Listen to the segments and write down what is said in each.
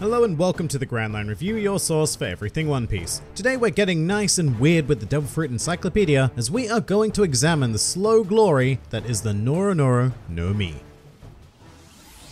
Hello and welcome to the Grand Line Review, your source for everything One Piece. Today we're getting nice and weird with the Devil Fruit Encyclopedia as we are going to examine the slow glory that is the Noronoro no Mi.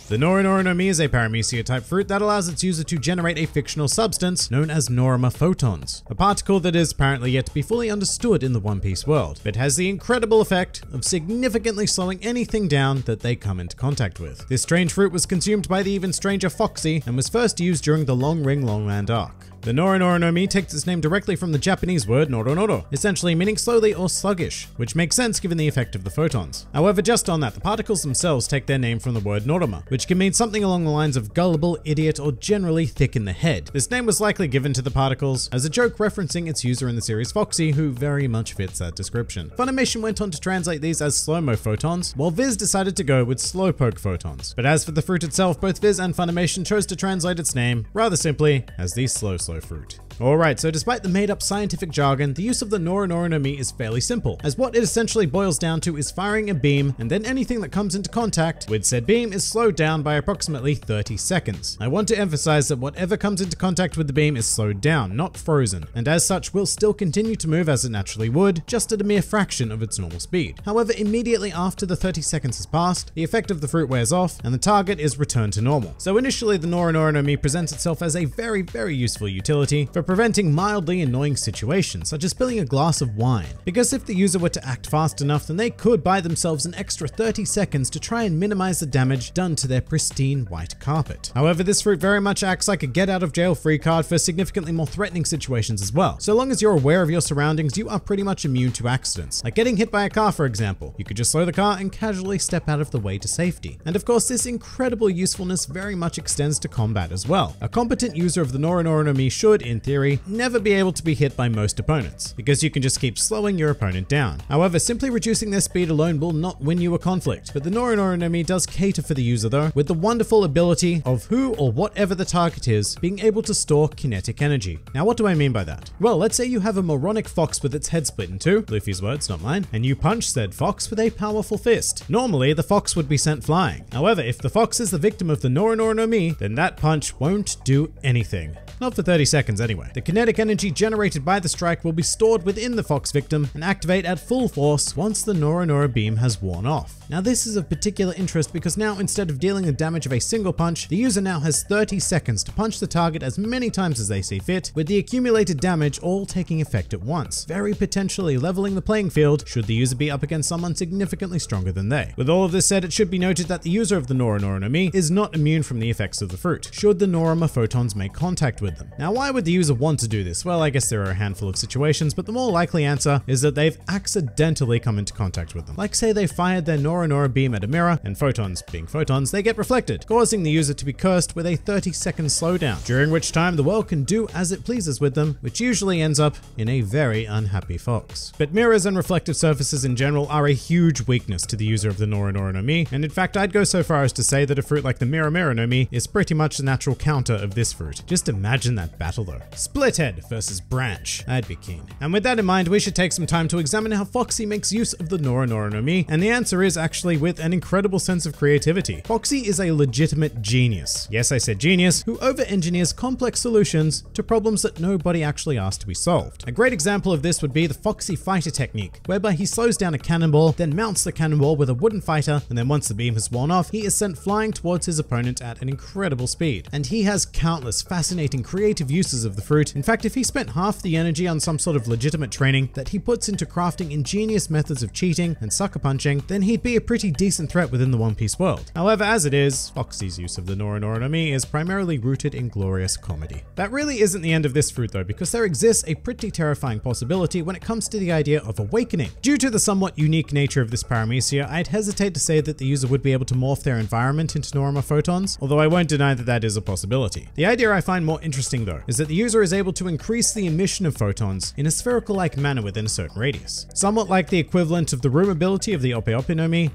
The Noronoro no Mi is a paramecia type fruit that allows its user to generate a fictional substance known as Norima photons, a particle that is apparently yet to be fully understood in the One Piece world, but has the incredible effect of significantly slowing anything down that they come into contact with. This strange fruit was consumed by the even stranger Foxy and was first used during the Long Ring Longland arc. The Noronoro no Mi takes its name directly from the Japanese word noronoro, essentially meaning slowly or sluggish, which makes sense given the effect of the photons. However, just on that, the particles themselves take their name from the word norima, which can mean something along the lines of gullible, idiot, or generally thick in the head. This name was likely given to the particles as a joke referencing its user in the series Foxy, who very much fits that description. Funimation went on to translate these as slow-mo photons, while Viz decided to go with slowpoke photons. But as for the fruit itself, both Viz and Funimation chose to translate its name, rather simply, as the slow slow fruit. Alright, so despite the made up scientific jargon, the use of the Noronoro no Mi is fairly simple, as what it essentially boils down to is firing a beam, and then anything that comes into contact with said beam is slowed down by approximately 30 seconds. I want to emphasize that whatever comes into contact with the beam is slowed down, not frozen, and as such will still continue to move as it naturally would, just at a mere fraction of its normal speed. However, immediately after the 30 seconds has passed, the effect of the fruit wears off, and the target is returned to normal. So initially the Noronoro no Mi presents itself as a very, very useful utility for preventing mildly annoying situations, such as spilling a glass of wine. Because if the user were to act fast enough, then they could buy themselves an extra 30 seconds to try and minimize the damage done to their pristine white carpet. However, this fruit very much acts like a get out of jail free card for significantly more threatening situations as well. So long as you're aware of your surroundings, you are pretty much immune to accidents. Like getting hit by a car, for example. You could just slow the car and casually step out of the way to safety. And of course, this incredible usefulness very much extends to combat as well. A competent user of the Noronoro no Mi should, in theory, never be able to be hit by most opponents, because you can just keep slowing your opponent down. However, simply reducing their speed alone will not win you a conflict, but the Noronoro no does cater for the user though, with the wonderful ability of who or whatever the target is being able to store kinetic energy. Now what do I mean by that? Well, let's say you have a moronic fox with its head split in two, Luffy's words, not mine, and you punch said fox with a powerful fist. Normally, the fox would be sent flying. However, if the fox is the victim of the Noronoro no Mi, then that punch won't do anything. Not for 30 seconds anyway. The kinetic energy generated by the strike will be stored within the Fox victim and activate at full force once the Noronoro beam has worn off. Now this is of particular interest because now instead of dealing the damage of a single punch, the user now has 30 seconds to punch the target as many times as they see fit, with the accumulated damage all taking effect at once, very potentially leveling the playing field should the user be up against someone significantly stronger than they. With all of this said, it should be noted that the user of the Noronoro no is not immune from the effects of the fruit, should the Norima photons make contact with them. Now why would the user want to do this? Well, I guess there are a handful of situations, but the more likely answer is that they've accidentally come into contact with them. Like say they fired their Noronoro beam at a mirror, and photons being photons, they get reflected, causing the user to be cursed with a 30 second slowdown, during which time the world can do as it pleases with them, which usually ends up in a very unhappy fox. But mirrors and reflective surfaces in general are a huge weakness to the user of the Noronoro no Mi, and in fact I'd go so far as to say that a fruit like the Mirror Mirror no Mi is pretty much the natural counter of this fruit. Just imagine that battle though. Splithead versus Branch. I'd be keen. And with that in mind, we should take some time to examine how Foxy makes use of the Noronoro no Mi, and the answer is actually with an incredible sense of creativity. Foxy is a legitimate genius. Yes, I said genius, who over-engineers complex solutions to problems that nobody actually asked to be solved. A great example of this would be the Foxy fighter technique, whereby he slows down a cannonball, then mounts the cannonball with a wooden fighter, and then once the beam has worn off, he is sent flying towards his opponent at an incredible speed. And he has countless fascinating creative uses of the fruit. In fact, if he spent half the energy on some sort of legitimate training that he puts into crafting ingenious methods of cheating and sucker punching, then he'd be a pretty decent threat within the One Piece world. However, as it is, Foxy's use of the Noronoro no Mi is primarily rooted in glorious comedy. That really isn't the end of this fruit though, because there exists a pretty terrifying possibility when it comes to the idea of awakening. Due to the somewhat unique nature of this paramecia, I'd hesitate to say that the user would be able to morph their environment into Norima photons, although I won't deny that that is a possibility. The idea I find more interesting interesting though is that the user is able to increase the emission of photons in a spherical-like manner within a certain radius. Somewhat like the equivalent of the room ability of the Ope Ope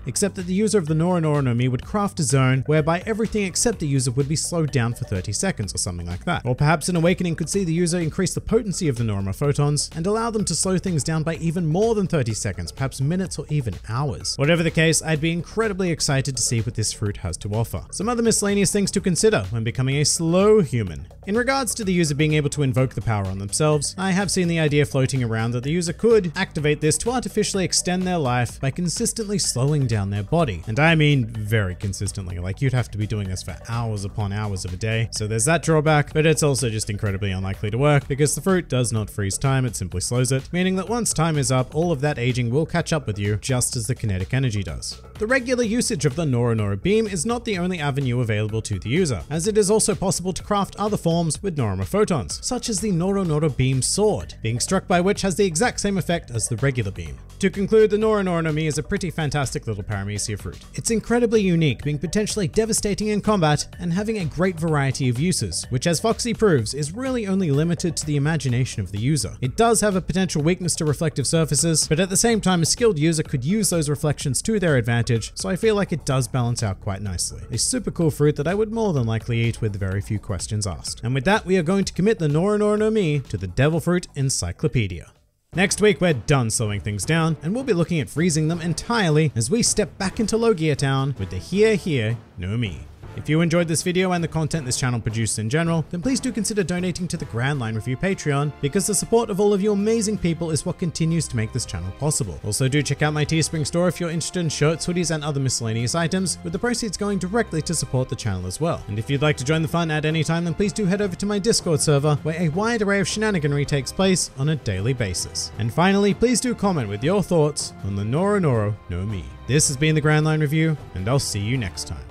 except that the user of the Noro Noro no Mi would craft a zone whereby everything except the user would be slowed down for 30 seconds or something like that. Or perhaps an awakening could see the user increase the potency of the Norima photons and allow them to slow things down by even more than 30 seconds, perhaps minutes or even hours. Whatever the case, I'd be incredibly excited to see what this fruit has to offer. Some other miscellaneous things to consider when becoming a slow human. In regards to the user being able to invoke the power on themselves, I have seen the idea floating around that the user could activate this to artificially extend their life by consistently slowing down their body. And I mean very consistently, like you'd have to be doing this for hours upon hours of a day. So there's that drawback, but it's also just incredibly unlikely to work because the fruit does not freeze time, it simply slows it, meaning that once time is up, all of that aging will catch up with you just as the kinetic energy does. The regular usage of the Noro Noro beam is not the only avenue available to the user, as it is also possible to craft other forms with Norima photons, such as the Noro beam sword, being struck by which has the exact same effect as the regular beam. To conclude, the Mi is a pretty fantastic little paramecia fruit. It's incredibly unique, being potentially devastating in combat and having a great variety of uses, which as Foxy proves is really only limited to the imagination of the user. It does have a potential weakness to reflective surfaces, but at the same time a skilled user could use those reflections to their advantage so I feel like it does balance out quite nicely. A super cool fruit that I would more than likely eat with very few questions asked. And with that, we are going to commit the Noro Noro no Mi to the Devil Fruit Encyclopedia. Next week, we're done slowing things down, and we'll be looking at freezing them entirely as we step back into Logia Town with the Hie Hie No Mi. If you enjoyed this video and the content this channel produces in general, then please do consider donating to the Grand Line Review Patreon, because the support of all of you amazing people is what continues to make this channel possible. Also do check out my Teespring store if you're interested in shirts, hoodies, and other miscellaneous items, with the proceeds going directly to support the channel as well. And if you'd like to join the fun at any time, then please do head over to my Discord server, where a wide array of shenaniganry takes place on a daily basis. And finally, please do comment with your thoughts on the Noro Noro no Mi. This has been the Grand Line Review, and I'll see you next time.